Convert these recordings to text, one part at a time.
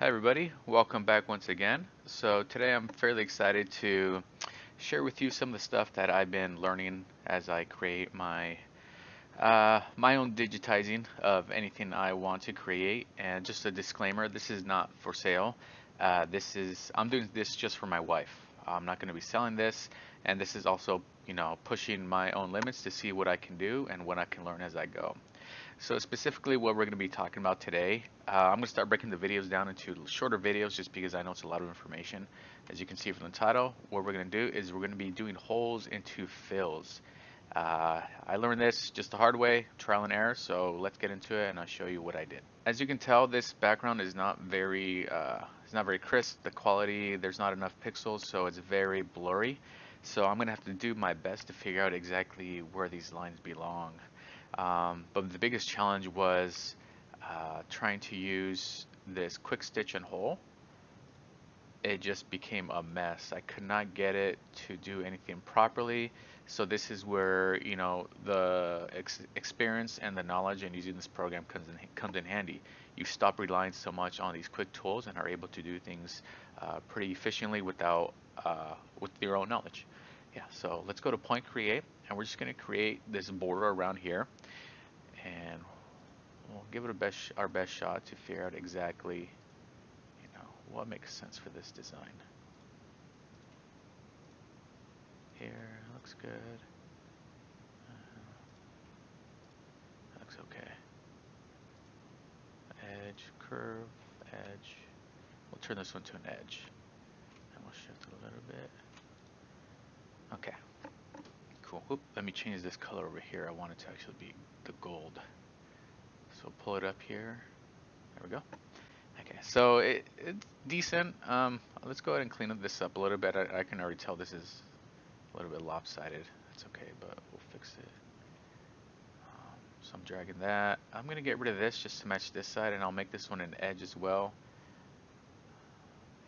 Hi everybody, welcome back once again. So today I'm fairly excited to share with you some of the stuff that I've been learning as I create my uh, my own digitizing of anything I want to create. And just a disclaimer, this is not for sale. Uh, this is I'm doing this just for my wife. I'm not going to be selling this, and this is also you know pushing my own limits to see what I can do and what I can learn as I go. So specifically what we're going to be talking about today, uh, I'm going to start breaking the videos down into shorter videos just because I know it's a lot of information. As you can see from the title, what we're going to do is we're going to be doing holes into fills. Uh, I learned this just the hard way, trial and error, so let's get into it and I'll show you what I did. As you can tell, this background is not very, uh, it's not very crisp. The quality, there's not enough pixels, so it's very blurry. So I'm going to have to do my best to figure out exactly where these lines belong. Um, but the biggest challenge was uh, trying to use this quick stitch and hole. It just became a mess. I could not get it to do anything properly. So this is where you know the ex experience and the knowledge in using this program comes in comes in handy. You stop relying so much on these quick tools and are able to do things uh, pretty efficiently without uh, with your own knowledge. Yeah. So let's go to Point Create and we're just going to create this border around here and we'll give it best our best shot to figure out exactly you know what makes sense for this design. Here looks good. Uh, looks okay. Edge curve edge. We'll turn this one to an edge. And we'll shift it a little bit okay cool. Oop, let me change this color over here. I want it to actually be the gold. So pull it up here. There we go. Okay, so it, it's decent. Um, let's go ahead and clean up this up a little bit. I, I, can already tell this is a little bit lopsided. That's okay, but we'll fix it. Um, so I'm dragging that. I'm going to get rid of this just to match this side, and I'll make this one an edge as well.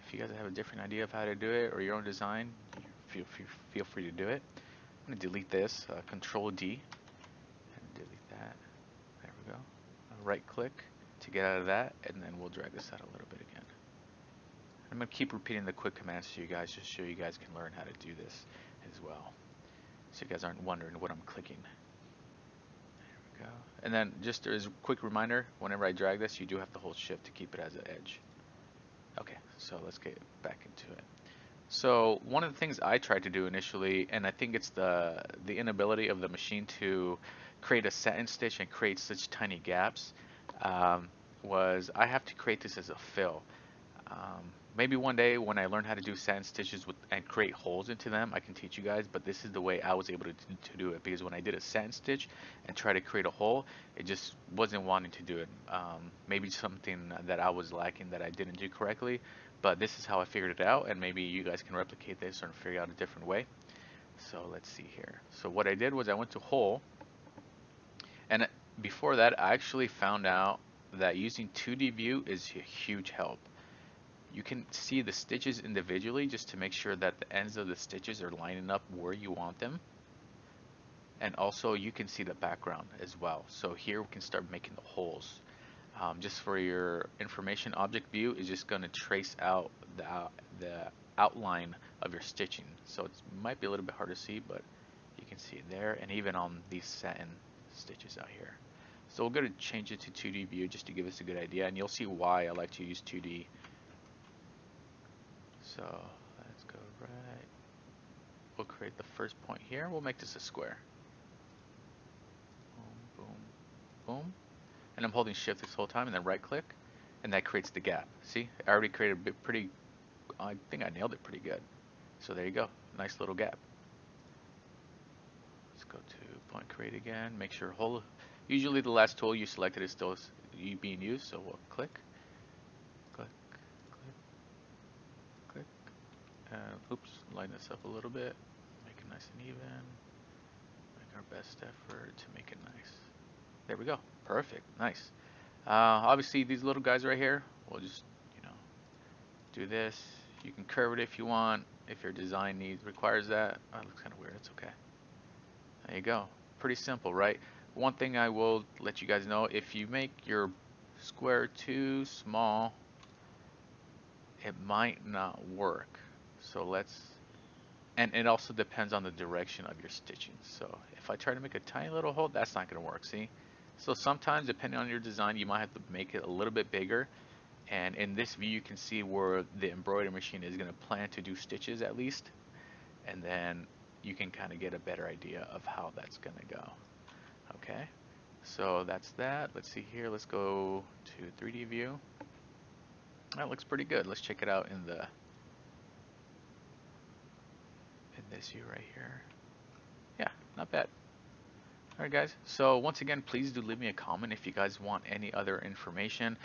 If you guys have a different idea of how to do it or your own design, feel, feel, feel free to do it. I'm going to delete this, uh, Control D, and delete that. There we go. right click to get out of that, and then we'll drag this out a little bit again. I'm going to keep repeating the quick commands to you guys just so you guys can learn how to do this as well. So you guys aren't wondering what I'm clicking. There we go. And then just as a quick reminder, whenever I drag this, you do have to hold shift to keep it as an edge. Okay, so let's get back into it. So one of the things I tried to do initially, and I think it's the the inability of the machine to create a satin stitch and create such tiny gaps, um, was I have to create this as a fill. Um, maybe one day when I learn how to do satin stitches with, and create holes into them, I can teach you guys, but this is the way I was able to, to do it because when I did a satin stitch and try to create a hole, it just wasn't wanting to do it. Um, maybe something that I was lacking that I didn't do correctly, but this is how I figured it out and maybe you guys can replicate this or figure out a different way. So let's see here. So what I did was I went to hole and before that I actually found out that using 2D view is a huge help you can see the stitches individually just to make sure that the ends of the stitches are lining up where you want them. And also you can see the background as well. So here we can start making the holes. Um, just for your information object view is just going to trace out the, the outline of your stitching. So it might be a little bit hard to see but you can see it there and even on these satin stitches out here. So we're going to change it to 2D view just to give us a good idea and you'll see why I like to use 2D so let's go right. We'll create the first point here. We'll make this a square. Boom boom boom. And I'm holding shift this hole time and then right click and that creates the gap. See, I already created a bit pretty, I think I nailed it pretty good. So there you go, nice little gap. Let's go to point create again, make sure whole, usually the last tool you selected is still being used, so we'll click, click, click, click, and oops, line this up a little bit, make it nice and even, make our best effort to make it nice. There we go. Perfect. Nice. Uh, obviously, these little guys right here, we'll just, you know, do this. You can curve it if you want, if your design needs requires that. Oh, looks kind of weird. It's okay. There you go. Pretty simple, right? One thing I will let you guys know, if you make your square too small, it might not work. So let's, and it also depends on the direction of your stitching. So if I try to make a tiny little hole, that's not going to work, see? So sometimes, depending on your design, you might have to make it a little bit bigger. And in this view, you can see where the embroidery machine is going to plan to do stitches at least. And then you can kind of get a better idea of how that's going to go. Okay, so that's that. Let's see here. Let's go to 3D view. That looks pretty good. Let's check it out in the in this view right here. Yeah, not bad. Alright guys, so once again, please do leave me a comment if you guys want any other information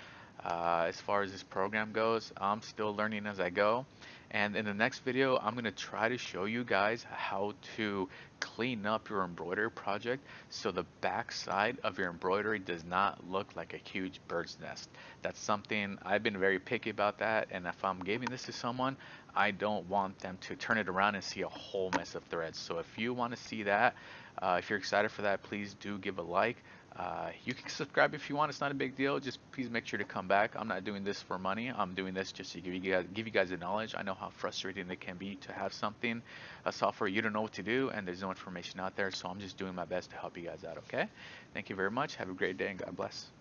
uh, as far as this program goes. I'm still learning as I go. And in the next video, I'm going to try to show you guys how to clean up your embroidery project so the back side of your embroidery does not look like a huge bird's nest. That's something I've been very picky about that and if I'm giving this to someone, I don't want them to turn it around and see a whole mess of threads. So if you want to see that, uh, if you're excited for that, please do give a like. Uh, you can subscribe if you want. It's not a big deal. Just please make sure to come back. I'm not doing this for money. I'm doing this just to give you guys, give you guys the knowledge. I know how frustrating it can be to have something, a software you don't know what to do, and there's no information out there. So I'm just doing my best to help you guys out. Okay. Thank you very much. Have a great day and God bless.